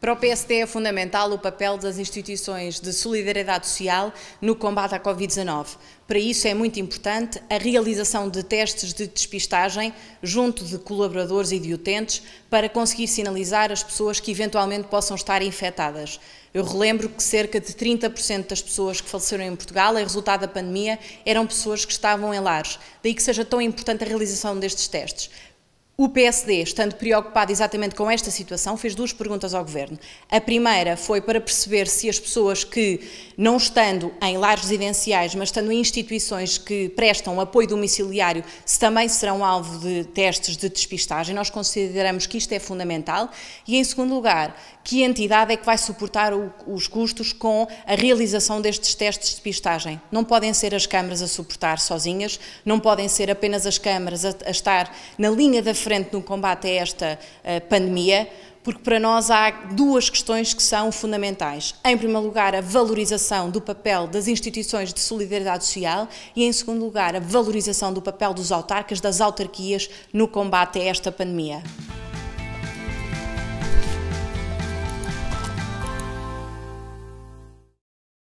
Para o PSD é fundamental o papel das instituições de solidariedade social no combate à Covid-19. Para isso é muito importante a realização de testes de despistagem junto de colaboradores e de utentes para conseguir sinalizar as pessoas que eventualmente possam estar infectadas. Eu relembro que cerca de 30% das pessoas que faleceram em Portugal, em resultado da pandemia, eram pessoas que estavam em lares. Daí que seja tão importante a realização destes testes. O PSD, estando preocupado exatamente com esta situação, fez duas perguntas ao Governo. A primeira foi para perceber se as pessoas que, não estando em lares residenciais, mas estando em instituições que prestam apoio domiciliário, se também serão alvo de testes de despistagem. Nós consideramos que isto é fundamental. E, em segundo lugar, que entidade é que vai suportar o, os custos com a realização destes testes de despistagem? Não podem ser as câmaras a suportar sozinhas, não podem ser apenas as câmaras a, a estar na linha da frente frente no combate a esta uh, pandemia, porque para nós há duas questões que são fundamentais. Em primeiro lugar, a valorização do papel das instituições de solidariedade social e, em segundo lugar, a valorização do papel dos autarcas, das autarquias, no combate a esta pandemia.